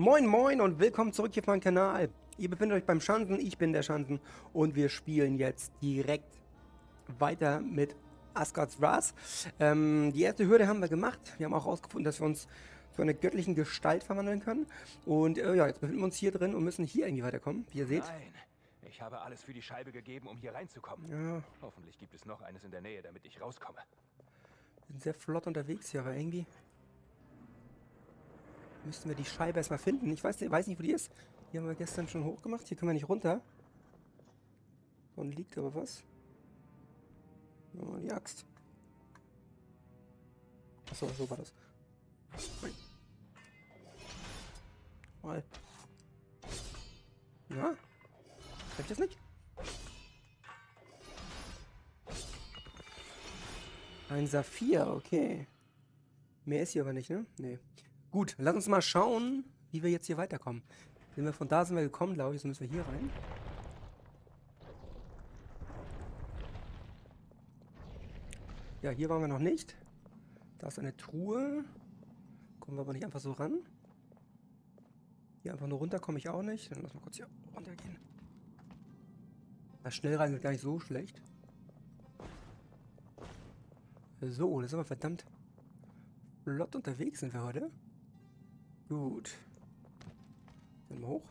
Moin moin und willkommen zurück hier auf meinem Kanal. Ihr befindet euch beim Schanden, ich bin der Schanden und wir spielen jetzt direkt weiter mit Asgard's Wrath. Ähm, die erste Hürde haben wir gemacht. Wir haben auch herausgefunden, dass wir uns zu einer göttlichen Gestalt verwandeln können. Und äh, ja, jetzt befinden wir uns hier drin und müssen hier irgendwie weiterkommen, wie ihr seht. Nein, ich habe alles für die Scheibe gegeben, um hier reinzukommen. Ja, Hoffentlich gibt es noch eines in der Nähe, damit ich rauskomme. wir sind sehr flott unterwegs hier, aber irgendwie müssten wir die Scheibe erstmal finden. Ich weiß, weiß nicht, wo die ist. Die haben wir gestern schon hochgemacht. Hier können wir nicht runter. Und liegt aber was. Oh, die Axt. Achso, so war das. Mal. Na? Hab ich das nicht? Ein Saphir, okay. Mehr ist hier aber nicht, ne? Nee. Gut, lass uns mal schauen, wie wir jetzt hier weiterkommen. Sind wir von da sind wir gekommen, glaube ich, so müssen wir hier rein. Ja, hier waren wir noch nicht. Da ist eine Truhe. Kommen wir aber nicht einfach so ran. Hier einfach nur runter komme ich auch nicht. Dann lass mal kurz hier runtergehen. Das Schnellreisen ist gar nicht so schlecht. So, das ist aber verdammt flott unterwegs sind wir heute. Gut. Dann mal hoch.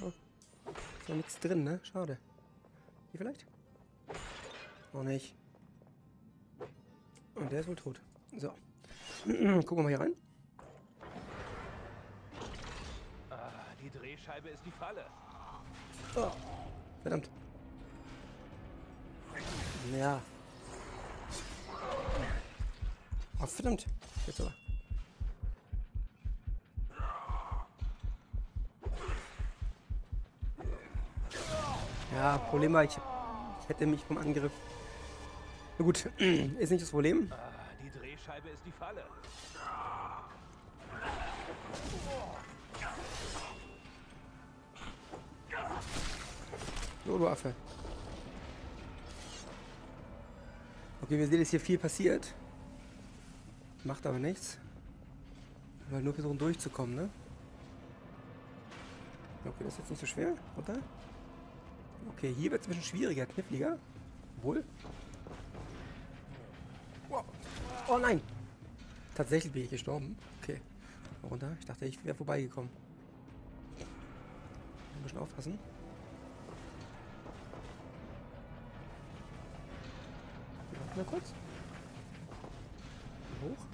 Oh. Ist noch nichts drin, ne? Schade. Hier vielleicht? Auch nicht. Und der ist wohl tot. So. Gucken wir mal hier rein. Ah, die Drehscheibe ist die Falle. Oh. Verdammt. Ja. Oh, verdammt. Jetzt aber. Ja, Problem war, ich, ich hätte mich vom Angriff. Na gut, ist nicht das Problem. Ah, die Drehscheibe ist die Falle. So, du Affe. Okay, wir sehen, dass hier viel passiert. Macht aber nichts. Weil nur versuchen durchzukommen, ne? Okay, das ist jetzt nicht so schwer, oder? Okay, hier wird es ein bisschen schwieriger, kniffliger. Wohl. Oh nein! Tatsächlich bin ich gestorben. Okay. Runter. Ich dachte, ich wäre vorbeigekommen. Ein bisschen aufpassen. Mal kurz. Hoch.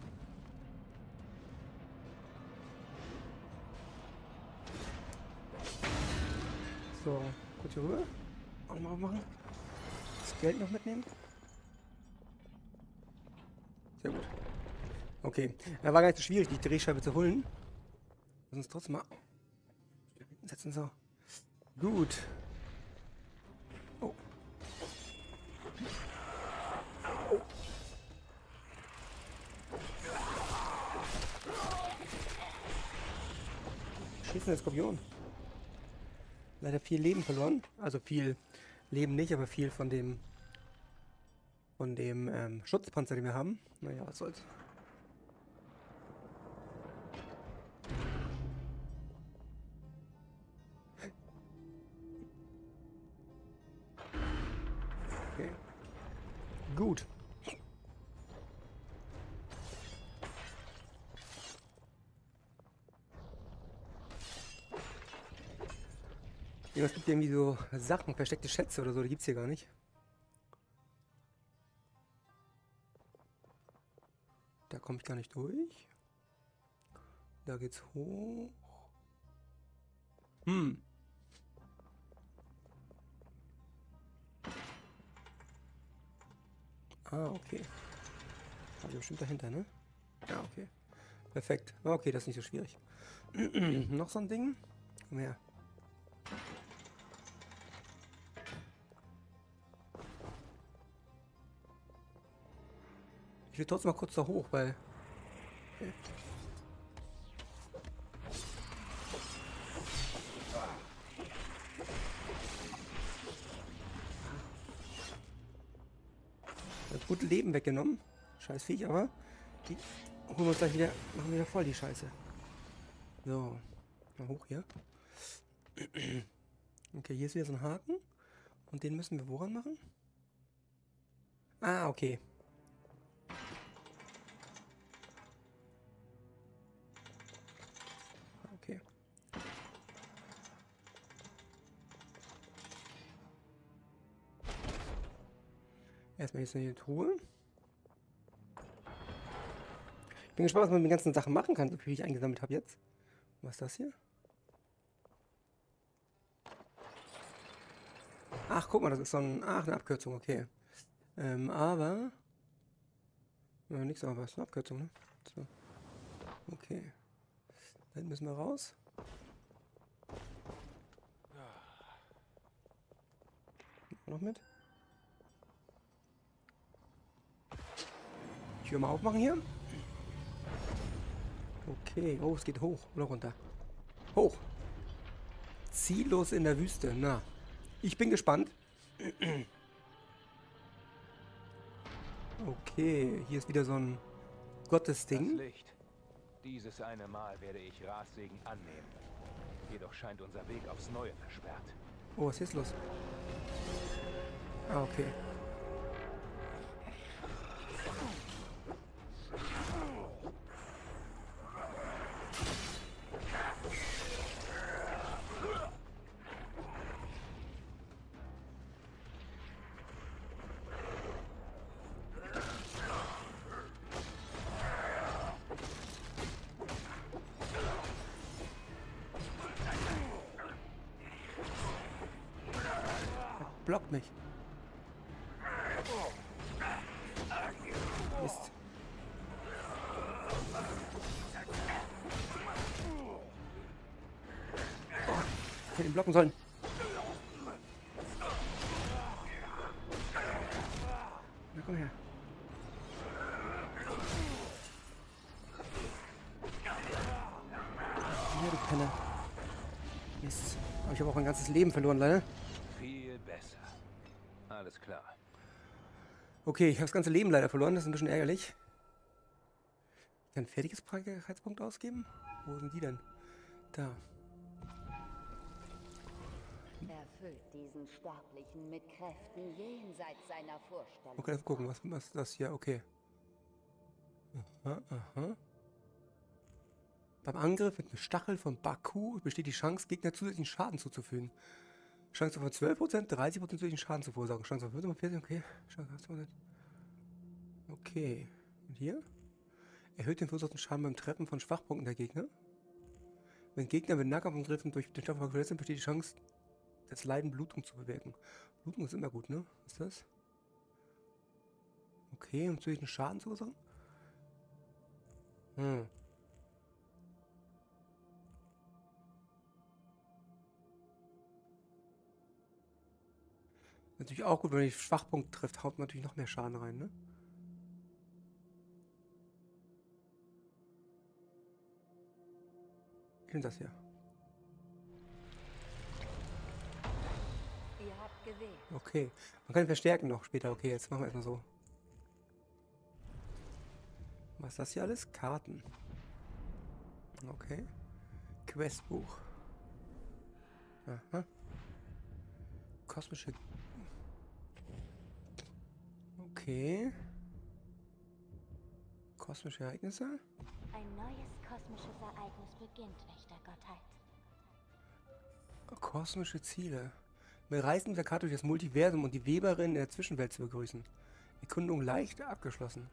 So, kurz hier rüber. Auch mal aufmachen. Das Geld noch mitnehmen. Sehr gut. Okay. Da war gar nicht so schwierig, die Drehscheibe zu holen. Lass uns trotzdem mal setzen. So. Gut. Schießender Skorpion. Leider viel Leben verloren. Also viel Leben nicht, aber viel von dem von dem ähm, Schutzpanzer, den wir haben. Naja, was soll's. Okay. Gut. Ja, es gibt irgendwie so Sachen, versteckte Schätze oder so, die gibt's hier gar nicht. Da komme ich gar nicht durch. Da geht's hoch. Hm. Ah, okay. Also bestimmt dahinter, ne? Ja, okay. Perfekt. Okay, das ist nicht so schwierig. Noch so ein Ding? Komm her. Ich will trotzdem mal kurz da hoch, weil... Okay. gut Leben weggenommen. Scheiß Viech, aber die holen wir uns gleich wieder, machen wir wieder voll die Scheiße. So, mal hoch hier. Okay, hier ist wieder so ein Haken. Und den müssen wir woran machen? Ah. Okay. Erstmal jetzt eine Truhe. Ich bin gespannt, was man mit den ganzen Sachen machen kann, so viel ich eingesammelt habe jetzt. Was ist das hier? Ach, guck mal, das ist so ein, ach, eine Abkürzung, okay. Ähm, aber... Ja, nichts, aber es ist eine Abkürzung, ne? So. Okay. Dann müssen wir raus. Noch mit? Tür mal aufmachen hier. Okay. Oh, es geht hoch oder runter. Hoch. Ziellos in der Wüste. Na. Ich bin gespannt. Okay, hier ist wieder so ein Gottesding. Das Licht. Dieses eine Mal werde ich Rassegen annehmen. Jedoch scheint unser Weg aufs Neue versperrt. Oh, was ist los? Ah, okay. Blockt mich. Mist. Oh, ich hätte ihn blocken sollen. Na komm her. Ja, du Penner. Mist. Aber ich habe auch mein ganzes Leben verloren, leider. Alles klar. Okay, ich habe das ganze Leben leider verloren. Das ist ein bisschen ärgerlich. Ich kann ein fertiges Krankheitspunkt ausgeben? Wo sind die denn? Da. Erfüllt diesen Sterblichen mit Kräften jenseits seiner Vorstellung. Okay, lass gucken, was, was das hier, okay. Aha, aha. Beim Angriff mit einem Stachel von Baku besteht die Chance, Gegner zusätzlichen Schaden zuzufügen. Chance von 12%, 30% durch den Schaden zu verursachen. Chance von 40%, okay. Chance 80%. Okay. Und hier? Erhöht den verursachten Schaden beim Treffen von Schwachpunkten der Gegner. Wenn Gegner mit Nahkampfangriffen durch den Stoff verletzt sind, besteht die Chance, das Leiden Blutung zu bewirken. Blutung ist immer gut, ne? Was ist das? Okay, um zusätzlichen Schaden zu verursachen? Hm. Natürlich auch gut, wenn den Schwachpunkt trifft, haut man natürlich noch mehr Schaden rein, ne? Ich das hier. Okay. Man kann verstärken noch später. Okay, jetzt machen wir erstmal so. Was ist das hier alles? Karten. Okay. Questbuch. Aha. Kosmische Okay. Kosmische Ereignisse? Ein neues kosmisches Ereignis beginnt, Wächtergottheit. Kosmische Ziele. Wir reisen mit der Karte durch das Multiversum und die Weberin in der Zwischenwelt zu begrüßen. Erkundung leicht abgeschlossen.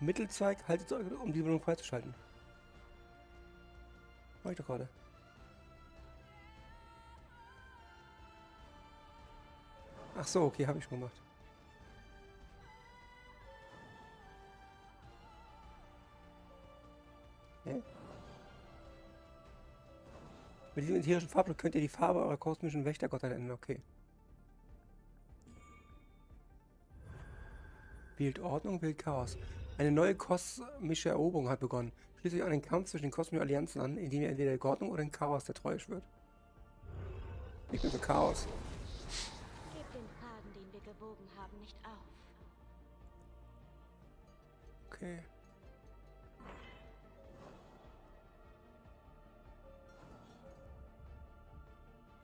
Mittelzweig haltet euch, um die Wohnung freizuschalten. Mach ich doch gerade. Ach so, okay, habe ich schon gemacht. Okay. Mit diesem ätherischen Farbstoff könnt ihr die Farbe eurer kosmischen Wächtergottheit ändern. Okay. Wählt Ordnung, wählt Chaos. Eine neue kosmische Eroberung hat begonnen. Schließt euch einen Kampf zwischen den kosmischen Allianzen an, indem ihr entweder der Ordnung oder den Chaos der Treue schwört. Ich bin für Chaos. Okay.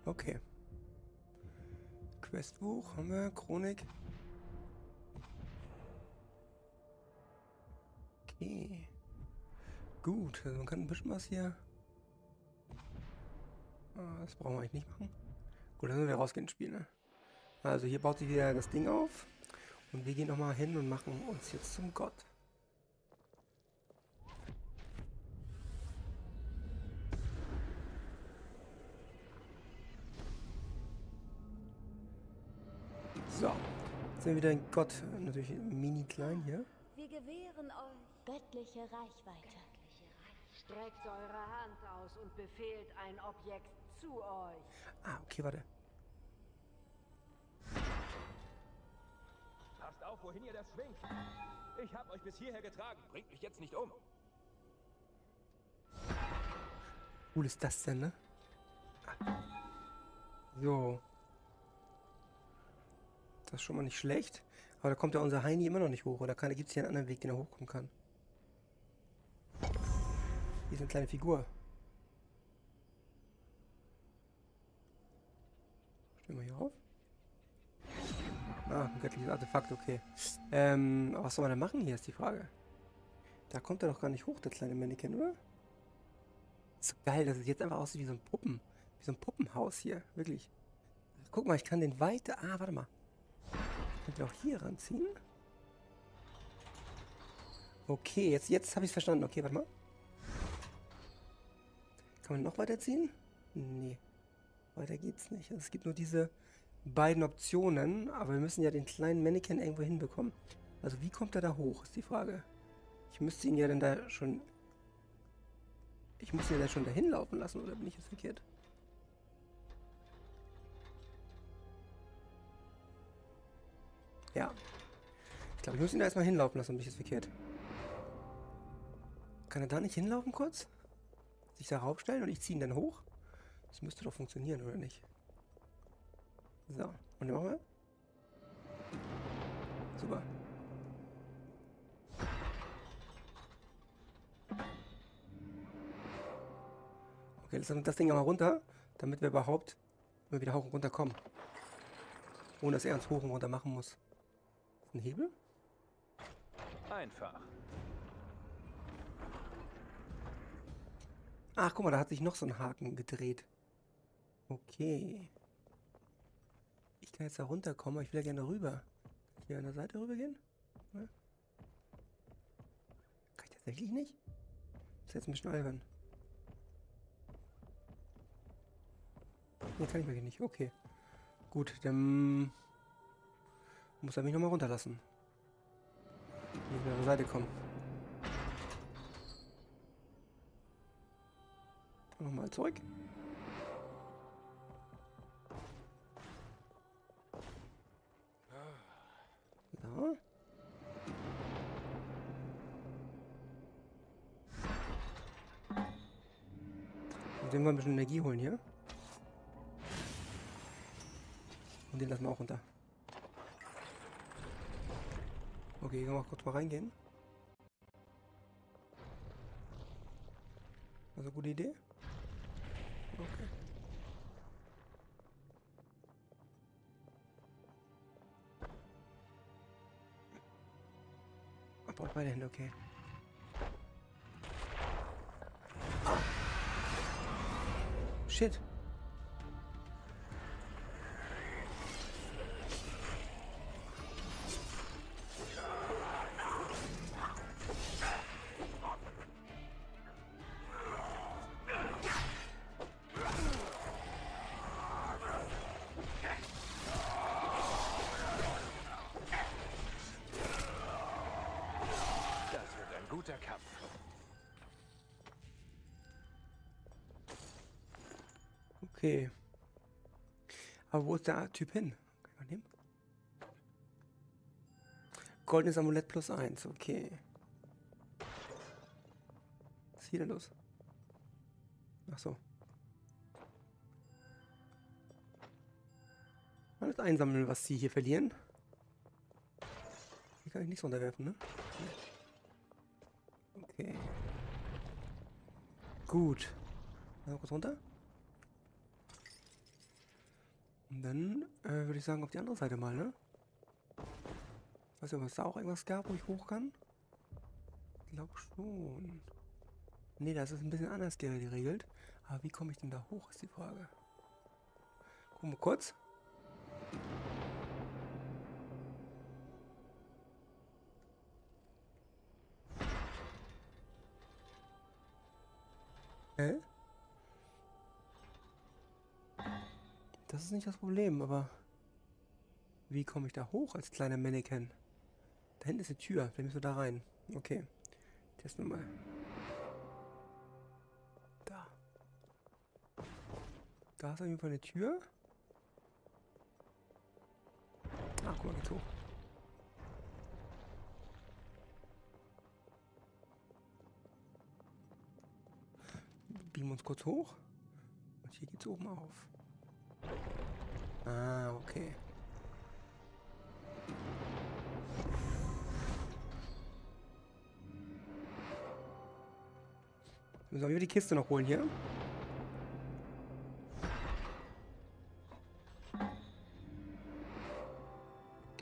Okay. Questbuch haben wir, Chronik. Okay. Gut, also man kann ein bisschen was hier. Ah, Das brauchen wir eigentlich nicht machen. Gut, dann müssen wir rausgehen ins Spiel, ne? Also hier baut sich wieder das Ding auf. Und wir gehen nochmal hin und machen uns jetzt zum Gott. Sind wir wieder ein Gott. Natürlich mini klein hier. Wir gewähren euch Göttliche Reichweite. Streckt eure Hand aus und befehlt ein Objekt zu euch. Ah, okay, warte. Passt auf, wohin ihr das schwingt. Ich hab euch bis hierher getragen. Bringt mich jetzt nicht um. cool ist das denn, ne? Ah. So. Das ist schon mal nicht schlecht. Aber da kommt ja unser Heini immer noch nicht hoch. Oder gibt es hier einen anderen Weg, den er hochkommen kann? Hier ist eine kleine Figur. Stellen wir hier auf. Ah, ein göttliches Artefakt, okay. Ähm, was soll man denn machen hier, ist die Frage. Da kommt er doch gar nicht hoch, der kleine Mannequin, oder? So geil, dass es jetzt einfach aussieht wie so ein Puppen. Wie so ein Puppenhaus hier, wirklich. Guck mal, ich kann den weiter... Ah, warte mal. Ich könnte auch hier ranziehen. Okay, jetzt, jetzt habe ich es verstanden. Okay, warte mal. Kann man noch weiterziehen? Nee. Weiter geht's nicht. Also es gibt nur diese beiden Optionen, aber wir müssen ja den kleinen Mannequin irgendwo hinbekommen. Also wie kommt er da hoch, ist die Frage. Ich müsste ihn ja dann da schon... Ich muss ihn ja da schon dahin laufen lassen, oder bin ich jetzt verkehrt? Ja. Ich glaube, ich muss ihn da erstmal hinlaufen lassen, bin ich jetzt verkehrt. Kann er da nicht hinlaufen kurz? Sich da raufstellen und ich ziehe ihn dann hoch? Das müsste doch funktionieren, oder nicht? So, und dann machen wir. Super. Okay, lassen wir das Ding mal runter, damit wir überhaupt wieder hoch und runter kommen. Ohne dass er uns hoch und runter machen muss. Ist ein Hebel? Einfach. Ach, guck mal, da hat sich noch so ein Haken gedreht. Okay. Ich kann jetzt da runterkommen, aber ich will ja gerne rüber. Kann ich hier an der Seite rüber gehen? Ja. Kann ich tatsächlich nicht? Das ist jetzt ein bisschen albern. Nee, kann ich wirklich nicht. Okay. Gut, dann muss er mich nochmal runterlassen. Wenn ich an der Seite kommen. Nochmal zurück. So. Und den wir ein bisschen Energie holen hier. Und den lassen wir auch runter. Okay, können wir auch kurz mal reingehen. Also gute Idee. Okay. Braucht beide Hände, okay. Shit. Aber wo ist der Typ hin? Kann ich nehmen? Goldenes Amulett plus eins, okay. Was ist hier los? Ach so. Alles einsammeln, was sie hier verlieren. Hier kann ich nichts runterwerfen, ne? Okay. Gut. Mal kurz runter. Und dann äh, würde ich sagen, auf die andere Seite mal, ne? Weiß nicht, ob es da auch irgendwas gab, wo ich hoch kann? Ich glaube schon. Ne, das ist ein bisschen anders geregelt. Aber wie komme ich denn da hoch, ist die Frage. Gucken wir kurz. Das ist nicht das Problem, aber wie komme ich da hoch als kleiner Mannequin? Da hinten ist eine Tür, vielleicht müssen wir da rein. Okay, testen wir mal. Da. Da ist auf jeden Fall eine Tür. Ach, guck mal, geht's hoch. Beamen uns kurz hoch. Und hier geht's oben auf. Ah, okay. Müssen wir die Kiste noch holen hier.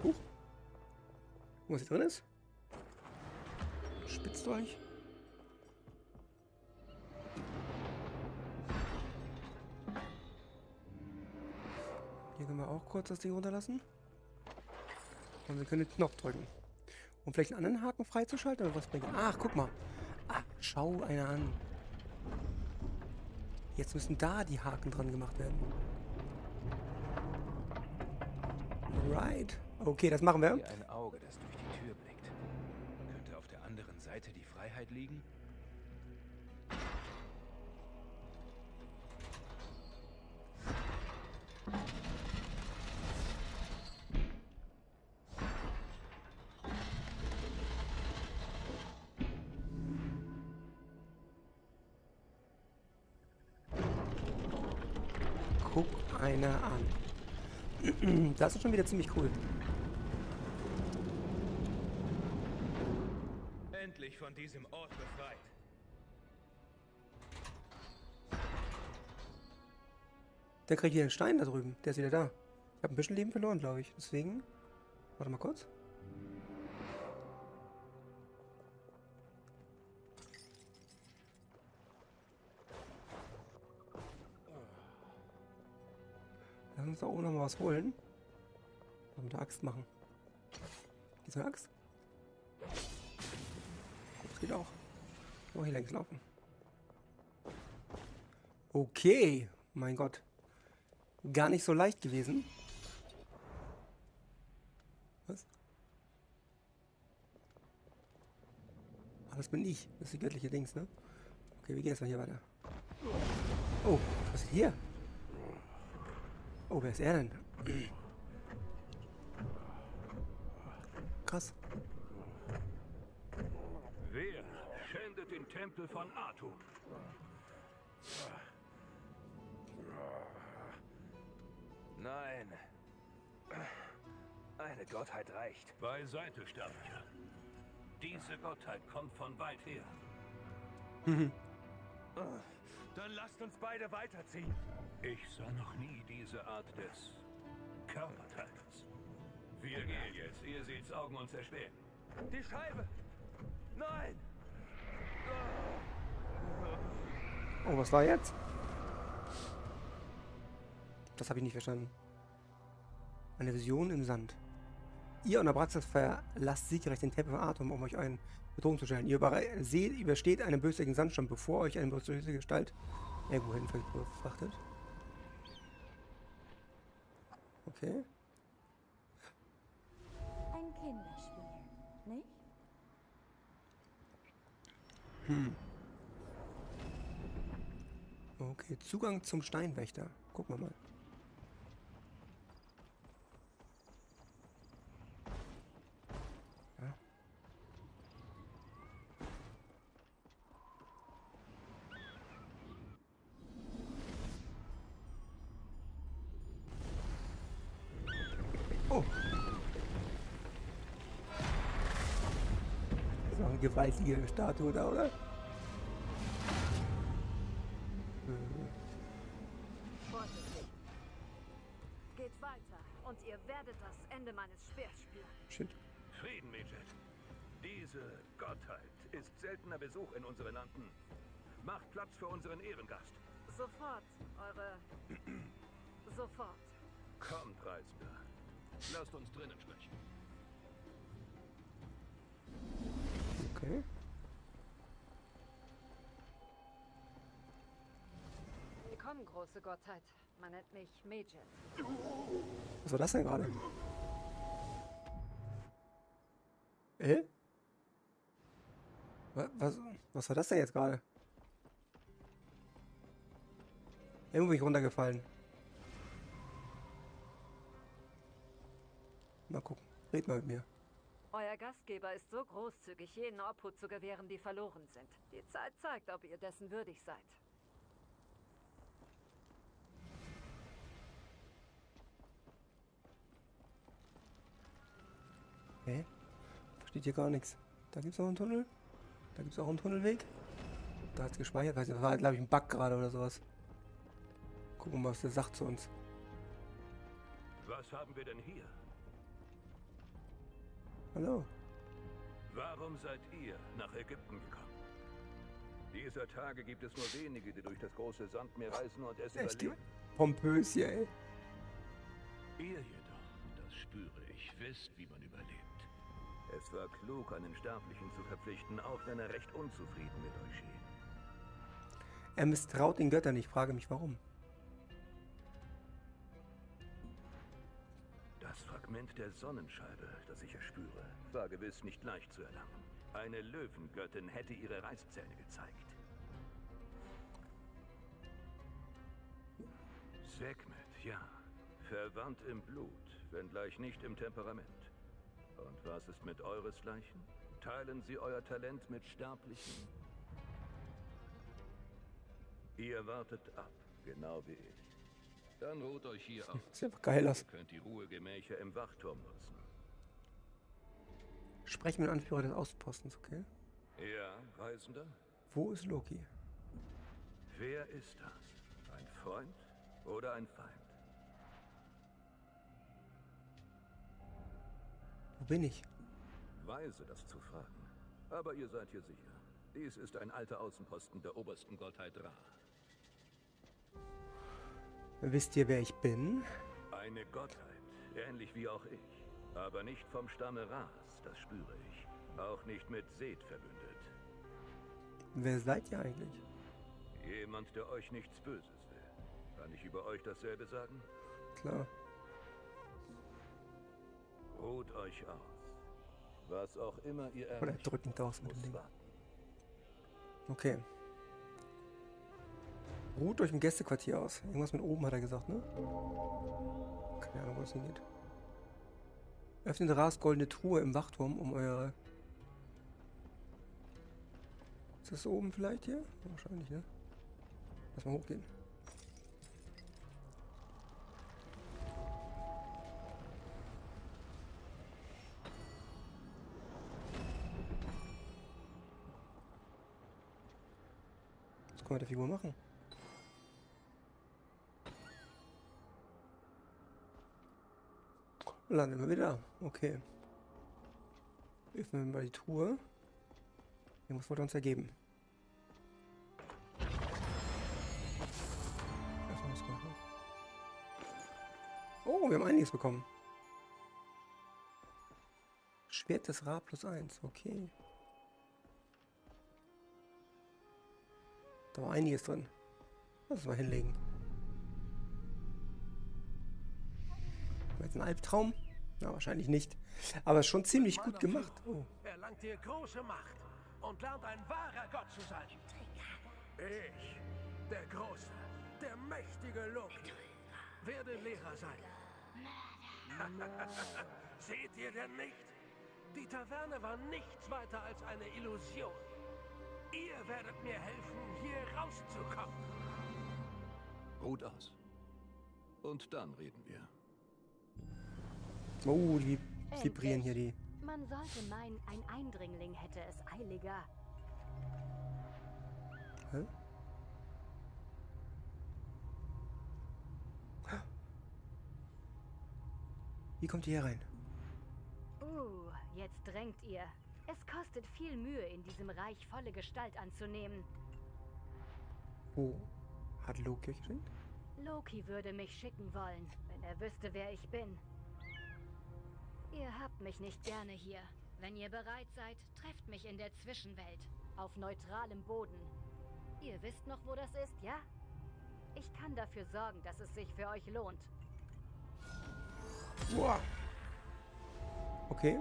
Huch. Was hier drin ist? Spitzt euch. Kurz das Ding runterlassen. Und wir können den Knopf drücken. Um vielleicht einen anderen Haken freizuschalten oder was bringt. Ach, guck mal. Ach, schau einer an. Jetzt müssen da die Haken dran gemacht werden. Right. Okay, das machen wir. Ein Auge, das durch die Tür blickt. Könnte auf der anderen Seite die Freiheit liegen? Das ist schon wieder ziemlich cool. Endlich von diesem Ort befreit. Der kriegt hier einen Stein da drüben. Der ist wieder da. Ich habe ein bisschen Leben verloren, glaube ich. Deswegen. Warte mal kurz. Lass uns da oben noch mal was holen. Und mit der Axt machen. Geht's mit Axt? Das geht auch. Oh, hier längs laufen. Okay. Mein Gott. Gar nicht so leicht gewesen. Was? Ah, das bin ich. Das ist die göttliche Dings, ne? Okay, wie geht es mal hier weiter? Oh, was ist hier? Oh, wer ist er denn? Krass. Wer schändet den Tempel von Arthur? Nein. Eine Gottheit reicht. Beiseite, Sterblicher. Diese Gottheit kommt von weit her. Dann lasst uns beide weiterziehen. Ich sah noch nie diese Art des Körperteils. Wir gehen jetzt, ihr seht's Augen uns erspähen. Die Scheibe! Nein! Oh, was war jetzt? Das habe ich nicht verstanden. Eine Vision im Sand. Ihr und Abraxas verlasst siegreich den Tempel von Atom, um euch einen Bedrohung zu stellen. Ihr seht, übersteht einen bösartigen Sandsturm, bevor euch eine bösartige Gestalt irgendwo hin verfrachtet. Okay. Okay, Zugang zum Steinwächter. Gucken wir mal. Gewaltige Statue da, oder? Geht weiter und ihr werdet das Ende meines Speers spüren. Shit. Frieden, Midget. Diese Gottheit ist seltener Besuch in unseren Landen. Macht Platz für unseren Ehrengast. Sofort, eure... Sofort. Kommt, Reisender. Lasst uns drinnen sprechen. Okay. Willkommen, große Gottheit. Man nennt mich Medjet. Was war das denn gerade? Äh? Was, was, was war das denn jetzt gerade? Irgendwo bin ich runtergefallen. Mal gucken. Red mal mit mir. Euer Gastgeber ist so großzügig, jenen Obhut zu gewähren, die verloren sind. Die Zeit zeigt, ob ihr dessen würdig seid. Hä? Versteht hier gar nichts. Da gibt's noch einen Tunnel. Da gibt's auch einen Tunnelweg. Da hat's gespeichert. Weiß nicht, das war, glaube ich, ein Bug gerade oder sowas. Gucken wir mal, was der sagt zu uns. Was haben wir denn hier? Hallo. Warum seid ihr nach Ägypten gekommen? Dieser Tage gibt es nur wenige, die durch das große Sandmeer reisen und es Echt überleben. pompös hier, ey. Ihr jedoch, das spüre ich, wisst, wie man überlebt. Es war klug, einen Sterblichen zu verpflichten, auch wenn er recht unzufrieden mit euch schien. Er misstraut den Göttern. Ich frage mich, warum. Fragment der Sonnenscheibe, das ich erspüre, war gewiss nicht leicht zu erlangen. Eine Löwengöttin hätte ihre Reißzähne gezeigt. Sekhmet, ja. Verwandt im Blut, wenngleich nicht im Temperament. Und was ist mit euresgleichen? Teilen sie euer Talent mit Sterblichen? Ihr wartet ab, genau wie ich. Dann ruht euch hier aus. Sieht einfach geil aus. Könnt die Ruhegemächer im Wachturm nutzen. Sprechen mit Anführer des Außenpostens, okay? Ja, Reisender? Wo ist Loki? Wer ist das? Ein Freund oder ein Feind? Wo bin ich? Weise, das zu fragen. Aber ihr seid hier sicher. Dies ist ein alter Außenposten der obersten Gottheit Ra. Wisst ihr, wer ich bin? Eine Gottheit, ähnlich wie auch ich. Aber nicht vom Stamme Ras, das spüre ich. Auch nicht mit Seth verbündet. Wer seid ihr eigentlich? Jemand, der euch nichts Böses will. Kann ich über euch dasselbe sagen? Klar. Ruht euch aus. Was auch immer ihr Oder drückend aus mit dem Ding. Okay. Ruht euch im Gästequartier aus. Irgendwas mit oben hat er gesagt, ne? Keine Ahnung, wo es hingeht. Öffnet Ras goldene Truhe im Wachturm, um eure... Ist das oben vielleicht hier? Wahrscheinlich, ne? Lass mal hochgehen. Was wir mit der Figur machen? Landen wir wieder. Okay. Öffnen wir mal die Truhe. Irgendwas wollte uns ergeben. Oh, wir haben einiges bekommen. Schwert des Ra plus 1. Okay. Da war einiges drin. Lass es mal hinlegen. Jetzt ein Albtraum? Na, wahrscheinlich nicht. Aber ist schon ziemlich gut gemacht. Oh. erlangt ihr große Macht und lernt ein wahrer Gott zu sein. Ich, der Große, der mächtige Loki, werde Lehrer sein. Seht ihr denn nicht? Die Taverne war nichts weiter als eine Illusion. Ihr werdet mir helfen, hier rauszukommen. Ruht aus. Und dann reden wir. Oh, die vibrieren hier die. Man sollte meinen, ein Eindringling hätte es eiliger. Hä? Wie kommt ihr hier rein? Uh, jetzt drängt ihr. Es kostet viel Mühe, in diesem Reich volle Gestalt anzunehmen. Wo hat Loki euch geschickt? Loki würde mich schicken wollen, wenn er wüsste, wer ich bin. Ihr habt mich nicht gerne hier. Wenn ihr bereit seid, trefft mich in der Zwischenwelt. Auf neutralem Boden. Ihr wisst noch, wo das ist, ja? Ich kann dafür sorgen, dass es sich für euch lohnt. Boah. Okay.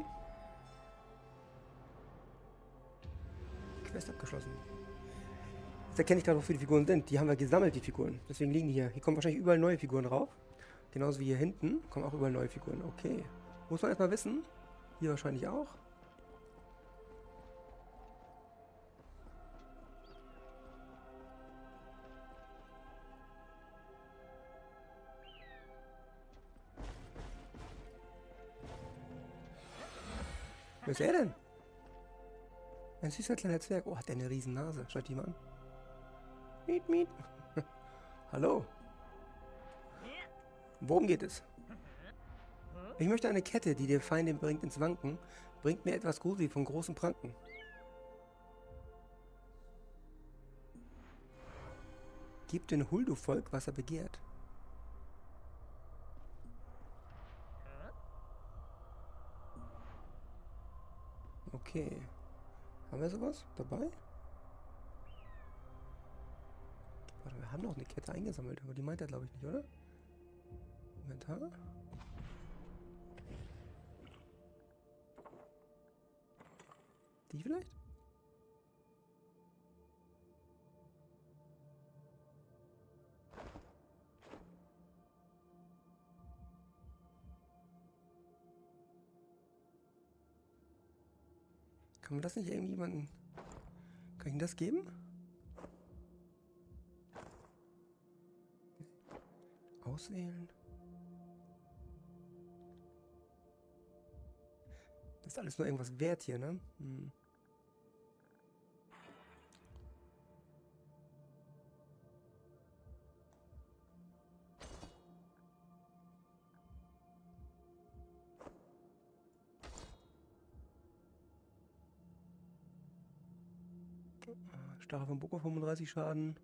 Quest abgeschlossen. Jetzt erkenne ich gerade, wofür die Figuren sind. Die haben wir gesammelt, die Figuren. Deswegen liegen die hier. Hier kommen wahrscheinlich überall neue Figuren drauf. Genauso wie hier hinten kommen auch überall neue Figuren. Okay. Muss man erstmal wissen. Hier wahrscheinlich auch. Wer ist er denn? Ein süßer kleiner Zwerg. Oh, hat der eine riesen Nase. Schaut die mal an. Miet, miet. Hallo. Worum geht es? Ich möchte eine Kette, die der Feinde bringt ins Wanken. Bringt mir etwas Gruselig von großen Pranken. Gibt dem Huldu-Volk, was er begehrt. Okay. Haben wir sowas dabei? Warte, wir haben noch eine Kette eingesammelt, aber die meint er glaube ich nicht, oder? Inventar? Die vielleicht? Kann man das nicht irgendjemanden... Kann ich ihm das geben? Auswählen. Das ist alles nur irgendwas wert hier, ne? Hm. 35 Schaden.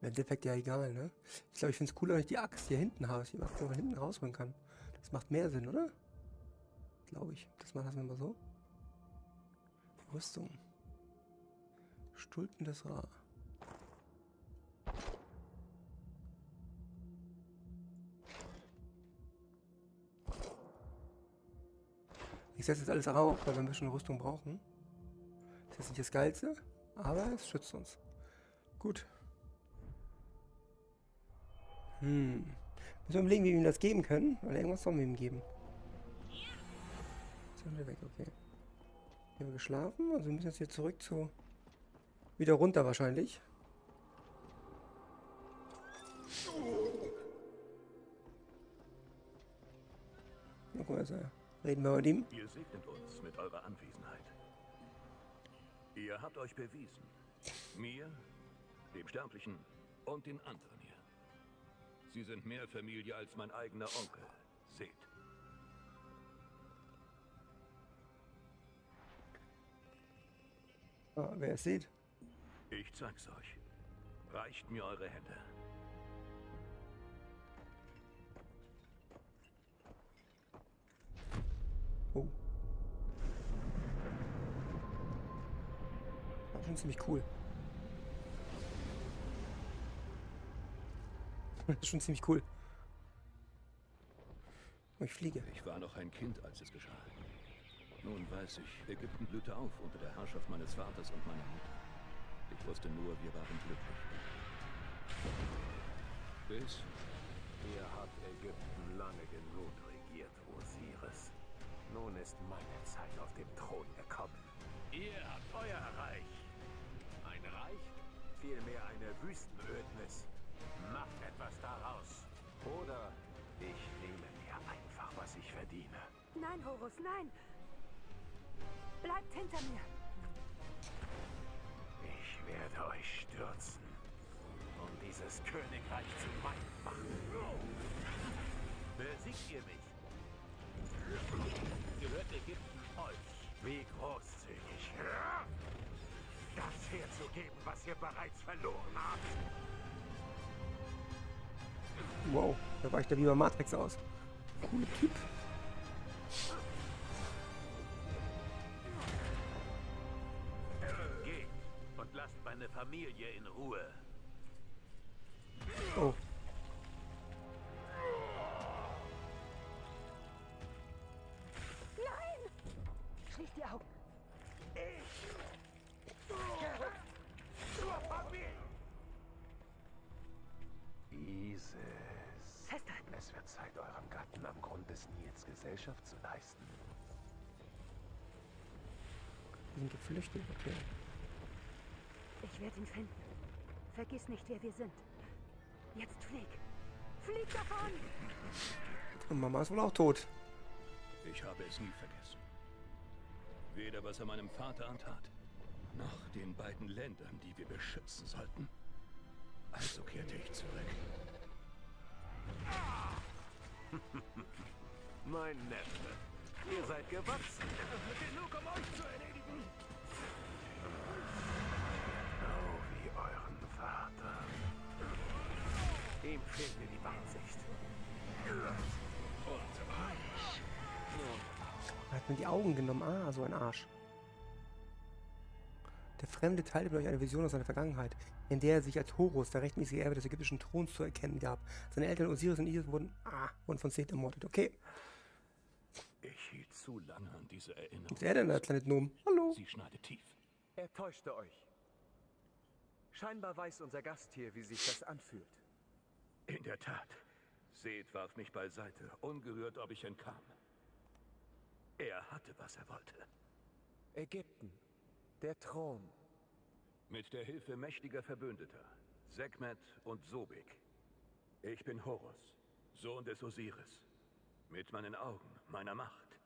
Im Endeffekt ja egal, ne? Ich glaube, ich finde es cooler, wenn ich die Axt hier hinten habe, die Axt von hinten rausholen kann. Das macht mehr Sinn, oder? Glaube ich. Das machen wir mal so. Rüstung. Stulpen des Ra. Ich setze jetzt alles rauf, weil wir ein bisschen Rüstung brauchen. Das ist jetzt nicht das Geilste, aber es schützt uns. Gut. Hm. Müssen wir überlegen, wie wir ihm das geben können, weil irgendwas sollen wir ihm geben. Sind wir weg, okay. Hier haben wir geschlafen, also wir müssen jetzt hier zurück zu... Wieder runter wahrscheinlich. Na, guck mal, ist er. Reden wir mit ihm. Ihr segnet uns mit eurer Anwesenheit. Ihr habt euch bewiesen. Mir, dem Sterblichen und den anderen hier. Sie sind mehr Familie als mein eigener Onkel. Seht. Ah, wer es sieht. Ich zeig's euch. Reicht mir eure Hände. Oh. War schon ziemlich cool. Das ist schon ziemlich cool. Oh, ich fliege. Ich war noch ein Kind, als es geschah. Nun weiß ich, Ägypten blühte auf unter der Herrschaft meines Vaters und meiner Mutter. Ich wusste nur, wir waren glücklich. Bis Ihr habt Ägypten lange genug. Nun ist meine Zeit auf dem Thron gekommen. Ihr habt euer Reich. Ein Reich? Vielmehr eine Wüstenödnis. Macht etwas daraus. Oder ich nehme mir einfach, was ich verdiene. Nein, Horus, nein! Bleibt hinter mir! Ich werde euch stürzen, um dieses Königreich zu meinem machen. Besiegt ihr mich? Gehört Ägypten euch? Wie großzügig. Das herzugeben, was ihr bereits verloren habt. Wow, da weicht er wie bei Matrix aus. Cooler Typ. Geht und lasst meine Familie in Ruhe. Oh. Ich werde ihn finden. Vergiss nicht, wer wir sind. Jetzt flieg! Flieg davon! Und Mama ist wohl auch tot. Ich habe es nie vergessen. Weder was er meinem Vater antat, noch den beiden Ländern, die wir beschützen sollten. Also kehrte ich zurück. Mein Neffe. Ihr seid gewachsen. Genug, um euch zu erledigen. Ihm fehlt mir die Weitsicht. Er hat mir die Augen genommen. Ah, so ein Arsch. Der Fremde teilte mit euch eine Vision aus seiner Vergangenheit, in der er sich als Horus, der rechtmäßige Erbe des ägyptischen Throns, zu erkennen gab. Seine Eltern Osiris und Isis wurden, ah, wurden von Seth ermordet. Okay. Ich hielt zu lange an diese Erinnerung. Was ist er denn, der kleine Gnome? Hallo. Sie schneidet tief. Er täuschte euch. Scheinbar weiß unser Gast hier, wie sich das anfühlt. In der Tat. Seth warf mich beiseite, ungerührt, ob ich entkam. Er hatte, was er wollte. Ägypten. Der Thron. Mit der Hilfe mächtiger Verbündeter, Sekhmet und Sobek. Ich bin Horus, Sohn des Osiris. Mit meinen Augen, meiner Macht,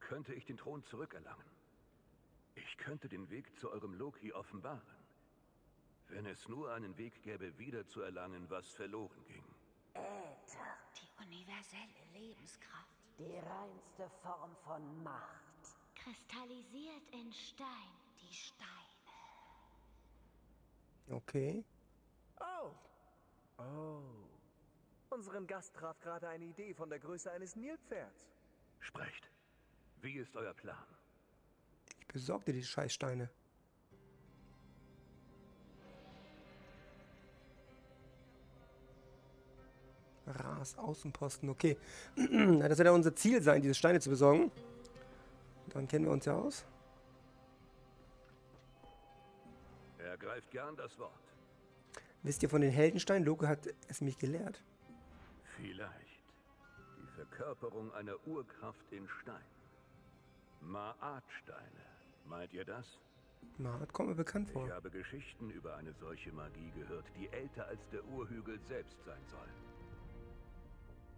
könnte ich den Thron zurückerlangen. Ich könnte den Weg zu eurem Loki offenbaren. Wenn es nur einen Weg gäbe, wieder zu erlangen, was verloren ging. Äther, die universelle Lebenskraft. Die reinste Form von Macht. Kristallisiert in Stein. Die Steine. Okay. Oh. Oh. Unseren Gast traf gerade eine Idee von der Größe eines Nilpferds. Sprecht. Wie ist euer Plan? Ich besorge dir die Scheißsteine. Ras, Außenposten, okay. Das wird ja unser Ziel sein, diese Steine zu besorgen. Dann kennen wir uns ja aus. Er greift gern das Wort. Wisst ihr von den Heldensteinen? Loke hat es mich gelehrt. Vielleicht. Die Verkörperung einer Urkraft in Stein. Maat-Steine. Meint ihr das? Das kommt mir bekannt vor. Ich habe Geschichten über eine solche Magie gehört, die älter als der Urhügel selbst sein soll.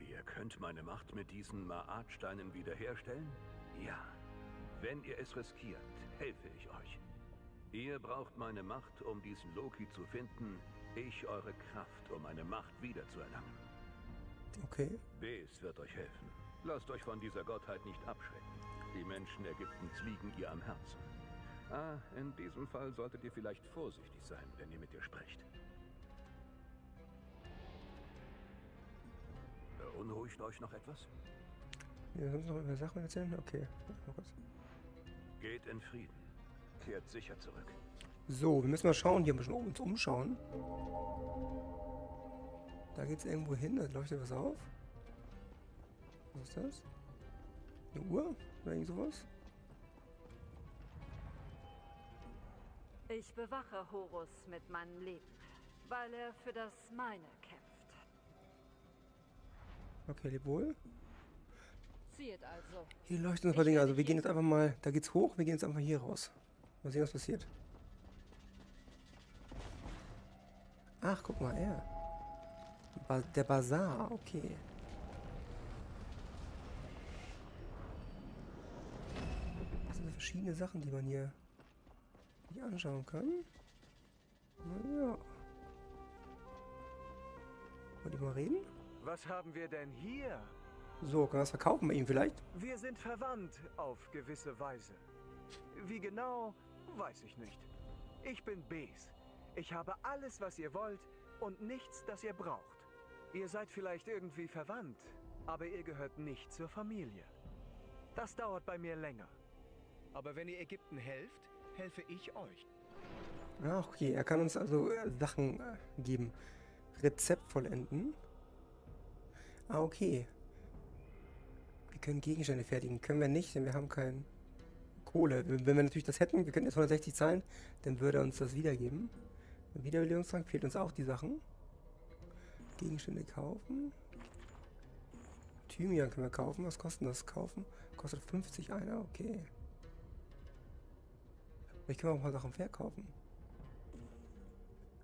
Ihr könnt meine Macht mit diesen Maat-Steinen wiederherstellen? Ja. Wenn ihr es riskiert, helfe ich euch. Ihr braucht meine Macht, um diesen Loki zu finden. Ich eure Kraft, um meine Macht wiederzuerlangen. Okay. Bes wird euch helfen. Lasst euch von dieser Gottheit nicht abschrecken. Die Menschen Ägyptens liegen ihr am Herzen. Ah, in diesem Fall solltet ihr vielleicht vorsichtig sein, wenn ihr mit ihr sprecht. Beunruhigt euch noch etwas? Ja, sonst noch über Sachen erzählen? Okay. Geht in Frieden. Kehrt sicher zurück. So, wir müssen mal schauen, hier ein bisschen uns umschauen. Da geht's irgendwo hin, da leuchtet was auf. Was ist das? Eine Uhr? Oder irgend sowas? Ich bewache Horus mit meinem Leben, weil er für das meine. Okay, leb wohl. Also. Hier leuchten ein paar Dinge. Also wir gehen jetzt einfach mal, da geht's hoch, wir gehen jetzt einfach hier raus. Mal sehen, was passiert. Ach, guck mal, er. Ba der Bazar, okay. Das sind verschiedene Sachen, die man hier sich anschauen kann. Naja. Wollt ihr mal reden? Was haben wir denn hier? So, kann das verkaufen bei ihm vielleicht? Wir sind verwandt auf gewisse Weise. Wie genau, weiß ich nicht. Ich bin Bes. Ich habe alles, was ihr wollt und nichts, das ihr braucht. Ihr seid vielleicht irgendwie verwandt, aber ihr gehört nicht zur Familie. Das dauert bei mir länger. Aber wenn ihr Ägypten helft, helfe ich euch. Ah, okay. Er kann uns also äh, Sachen äh, geben. Rezept vollenden. Ah, okay. Wir können Gegenstände fertigen. Können wir nicht, denn wir haben kein Kohle. Wenn wenn wir natürlich das hätten, wir könnten jetzt 160 zahlen, dann würde er uns das wiedergeben. Im Wiederbelebungstrank fehlt uns auch die Sachen. Gegenstände kaufen. Thymian können wir kaufen. Was kostet das kaufen? Kostet 50 einer, okay. Vielleicht können wir auch mal Sachen verkaufen.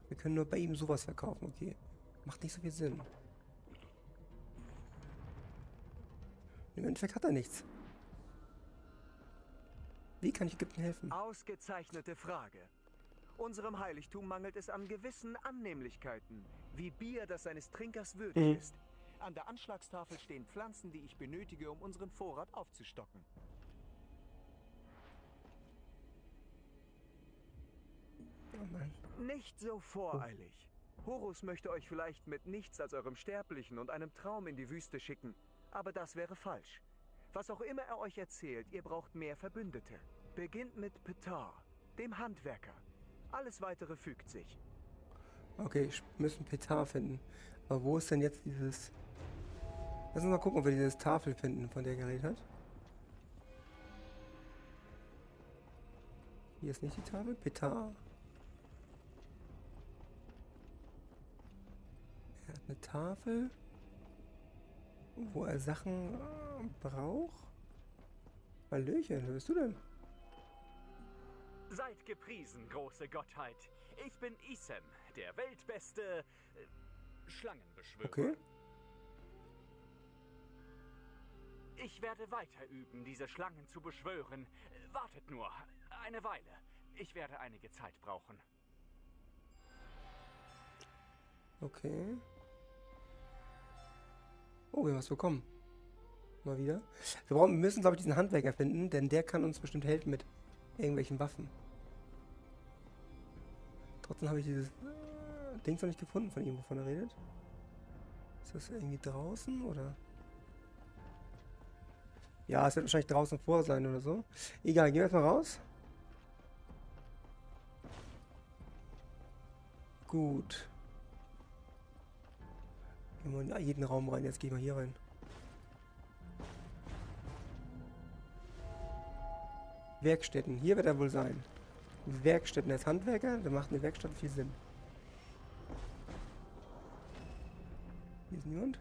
Wir können nur bei ihm sowas verkaufen, okay. Macht nicht so viel Sinn. Im Endeffekt hat er nichts. Wie kann ich Ägypten helfen? Ausgezeichnete Frage. Unserem Heiligtum mangelt es an gewissen Annehmlichkeiten, wie Bier, das seines Trinkers würdig Mhm. ist. An der Anschlagstafel stehen Pflanzen, die ich benötige, um unseren Vorrat aufzustocken. Oh Mann. Nicht so voreilig. Horus möchte euch vielleicht mit nichts als eurem Sterblichen und einem Traum in die Wüste schicken. Aber das wäre falsch. Was auch immer er euch erzählt, ihr braucht mehr Verbündete. Beginnt mit Petar, dem Handwerker. Alles weitere fügt sich. Okay, ich müssen Petar finden. Aber wo ist denn jetzt dieses... Lass uns mal gucken, ob wir dieses Tafel finden, von der er geredet hat. Hier ist nicht die Tafel. Petar. Er hat eine Tafel, wo er Sachen äh, braucht. Hallöchen, wer bist du denn? Seid gepriesen, große Gottheit. Ich bin Isem, der weltbeste äh, Schlangenbeschwörer. Okay. Ich werde weiter üben, diese Schlangen zu beschwören. Wartet nur, eine Weile. Ich werde einige Zeit brauchen. Okay. Oh, wir haben was bekommen. Mal wieder. Wir, brauchen, wir müssen, glaube ich, diesen Handwerker finden, denn der kann uns bestimmt helfen mit irgendwelchen Waffen. Trotzdem habe ich dieses äh, Ding noch nicht gefunden von ihm, wovon er redet. Ist das irgendwie draußen oder? Ja, es wird wahrscheinlich draußen vor sein oder so. Egal, gehen wir jetzt mal raus. Gut. Wir in jeden Raum rein. Jetzt gehen wir hier rein. Werkstätten. Hier wird er wohl sein. Werkstätten. Er ist Handwerker. Da macht eine Werkstatt viel Sinn. Hier ist niemand.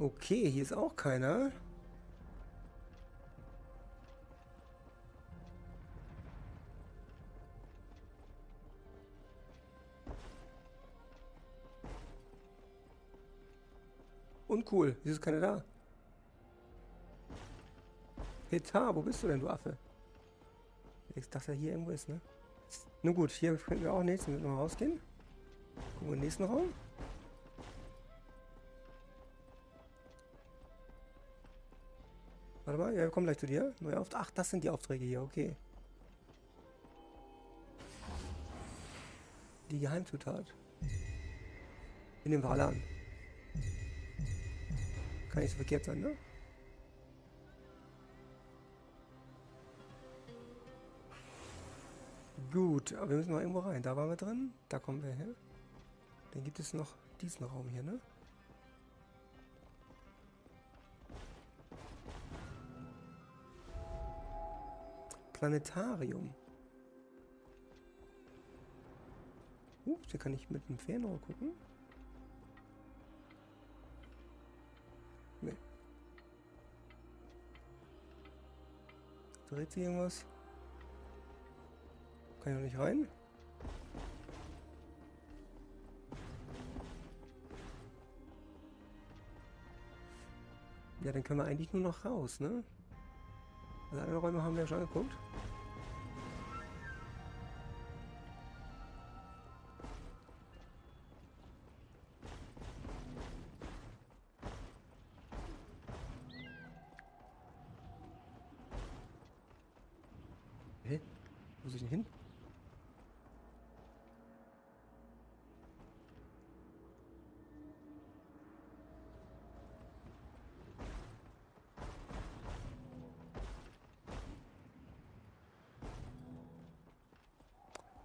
Okay, hier ist auch keiner. Uncool, wieso ist keiner da? Petar, wo bist du denn, du Affe? Ich dachte, er hier irgendwo ist, ne? Nun gut, hier finden wir auch nichts. Wir noch rausgehen. Gucken wir in den nächsten Raum. Warte mal, ja, wir kommen gleich zu dir. Neue Auft Ach, das sind die Aufträge hier, okay. Die Geheimzutat. Die nehmen wir alle an. Kann nicht so verkehrt sein, ne? Gut, aber wir müssen noch irgendwo rein. Da waren wir drin. Da kommen wir her. Dann gibt es noch diesen Raum hier, ne? Planetarium. Ups, hier kann ich mit dem Fernrohr gucken. Dreht sich irgendwas? Kann ich noch nicht rein? Ja, dann können wir eigentlich nur noch raus, ne? Also alle Räume haben wir ja schon angeguckt.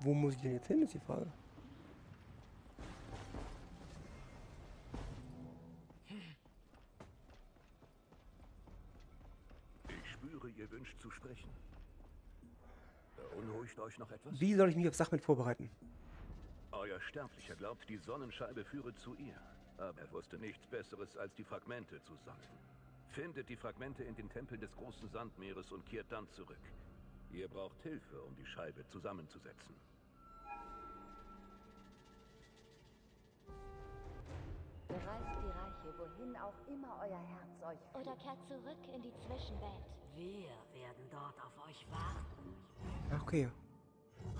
Wo muss ich denn jetzt hin, ist die Frage. Ich spüre, ihr wünscht zu sprechen. Beunruhigt euch noch etwas? Wie soll ich mich auf Sachen mit vorbereiten? Euer Sterblicher glaubt, die Sonnenscheibe führe zu ihr. Aber er wusste nichts Besseres, als die Fragmente zu sammeln. Findet die Fragmente in den Tempeln des großen Sandmeeres und kehrt dann zurück. Ihr braucht Hilfe, um die Scheibe zusammenzusetzen. Bereist die Reiche, wohin auch immer euer Herz euch führt. Oder kehrt zurück in die Zwischenwelt. Wir werden dort auf euch warten. Ach, okay.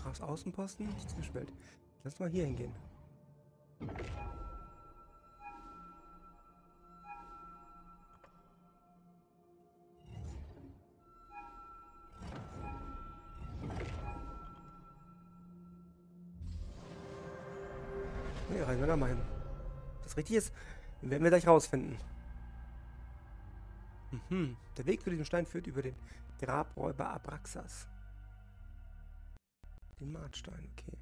Raus Außenposten, die Zwischenwelt. Lass mal hier hingehen. Nee, rein wir da mal hin. Das richtig ist, werden wir gleich rausfinden. Mhm. Der Weg zu diesem Stein führt über den Grabräuber Abraxas. Den Martstein, okay.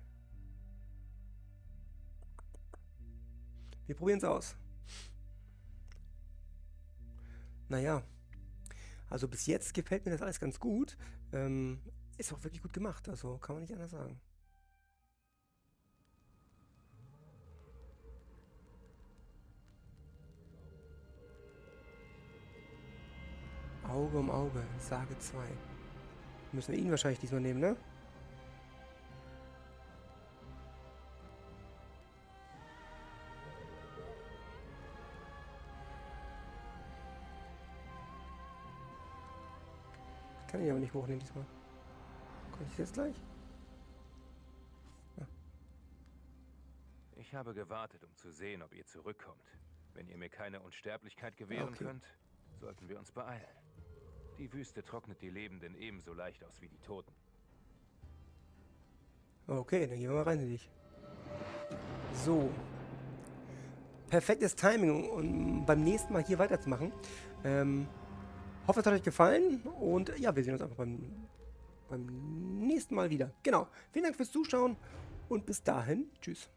Wir probieren es aus. Naja. Also bis jetzt gefällt mir das alles ganz gut. Ähm, ist auch wirklich gut gemacht, also kann man nicht anders sagen. Auge um Auge, Sage 2. Müssen wir ihn wahrscheinlich diesmal nehmen, ne? Kann ich aber nicht hochnehmen diesmal. Kann ich jetzt gleich? Ich habe gewartet, um zu sehen, ob ihr zurückkommt. Wenn ihr mir keine Unsterblichkeit gewähren Okay. könnt, sollten wir uns beeilen. Die Wüste trocknet die Lebenden ebenso leicht aus wie die Toten. Okay, dann gehen wir mal rein in dich. So. Perfektes Timing, um beim nächsten Mal hier weiterzumachen. Ähm, hoffe, es hat euch gefallen und ja, wir sehen uns einfach beim, beim nächsten Mal wieder. Genau. Vielen Dank fürs Zuschauen und bis dahin. Tschüss.